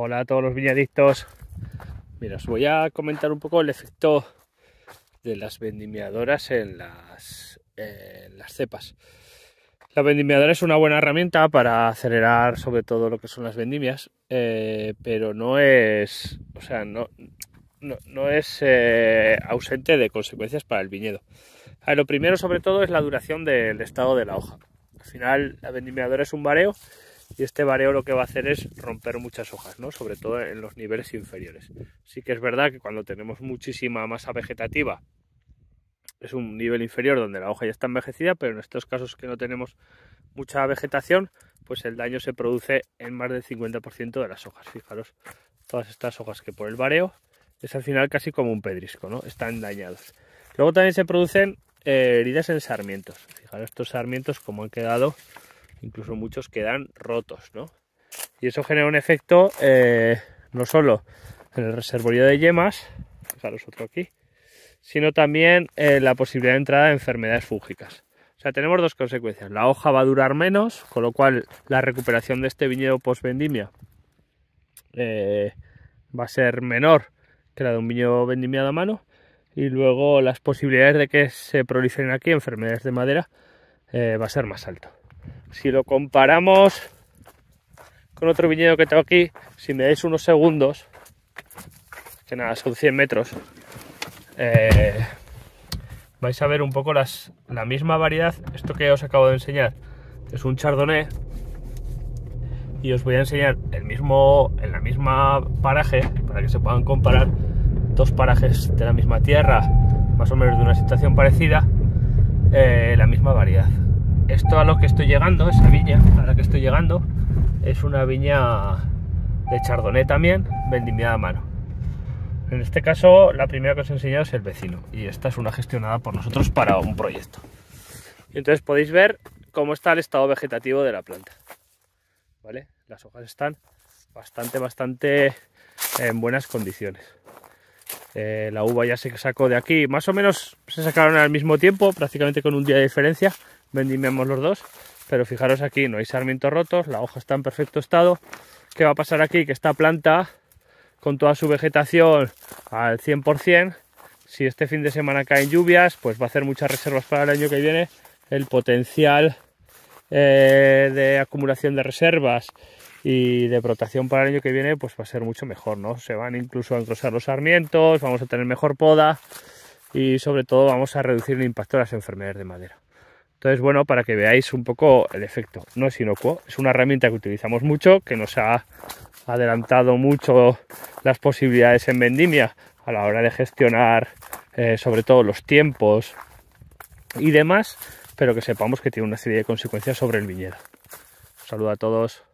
Hola a todos los viñadictos. Mira, os voy a comentar un poco el efecto de las vendimiadoras en las, cepas. La vendimiadora es una buena herramienta para acelerar sobre todo lo que son las vendimias, eh, pero no es, o sea, no, no, es eh, ausente de consecuencias para el viñedo. lo primero sobre todo es la duración del estado de la hoja. Al final la vendimiadora es un vareo y este vareo lo que va a hacer es romper muchas hojas, ¿no? sobre todo en los niveles inferiores. Sí que es verdad que cuando tenemos muchísima masa vegetativa es un nivel inferior donde la hoja ya está envejecida, pero en estos casos que no tenemos mucha vegetación, pues el daño se produce en más del 50% de las hojas. Fijaros, todas estas hojas que por el vareo es al final casi como un pedrisco, ¿no? Están dañados. Luego también se producen eh, heridas en sarmientos. Fijaros estos sarmientos como han quedado incluso muchos quedan rotos, ¿no? Y eso genera un efecto eh, no solo en el reservorio de yemas, otro aquí, sino también en la posibilidad de entrada de enfermedades fúngicas. O sea, tenemos dos consecuencias. La hoja va a durar menos, con lo cual la recuperación de este viñedo post-vendimia eh, va a ser menor que la de un viñedo vendimiado a mano. Y luego las posibilidades de que se proliferen aquí enfermedades de madera eh, va a ser más alto. Si lo comparamos con otro viñedo que tengo aquí, si me dais unos segundos, que nada, son 100 metros, eh, vais a ver un poco las, la misma variedad. Esto que os acabo de enseñar es un chardonnay y os voy a enseñar el mismo, en la misma paraje para que se puedan comparar dos parajes de la misma tierra, más o menos de una situación parecida, eh, la misma variedad esto a lo que estoy llegando, esa viña a la que estoy llegando, es una viña de chardonnay también, vendimiada a mano. En este caso, la primera que os he enseñado es el vecino y esta es una gestionada por nosotros para un proyecto. Y entonces podéis ver cómo está el estado vegetativo de la planta. ¿Vale? Las hojas están bastante, bastante en buenas condiciones. Eh, la uva ya se sacó de aquí, más o menos se sacaron al mismo tiempo, prácticamente con un día de diferencia, vendimiamos los dos, pero fijaros aquí, no hay sarmientos rotos, la hoja está en perfecto estado. ¿Qué va a pasar aquí? Que esta planta, con toda su vegetación al 100%, si este fin de semana caen lluvias, pues va a hacer muchas reservas para el año que viene. El potencial eh, de acumulación de reservas y de brotación para el año que viene, pues va a ser mucho mejor, ¿no? Se van incluso a engrosar los sarmientos, vamos a tener mejor poda y sobre todo vamos a reducir el impacto de las enfermedades de madera. Entonces, bueno, para que veáis un poco el efecto. No es inocuo, es una herramienta que utilizamos mucho, que nos ha adelantado mucho las posibilidades en vendimia a la hora de gestionar eh, sobre todo los tiempos y demás, pero que sepamos que tiene una serie de consecuencias sobre el viñedo. Un saludo a todos.